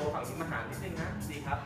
ตัวฝั่งที่มหารนิดนึงนะดีครับ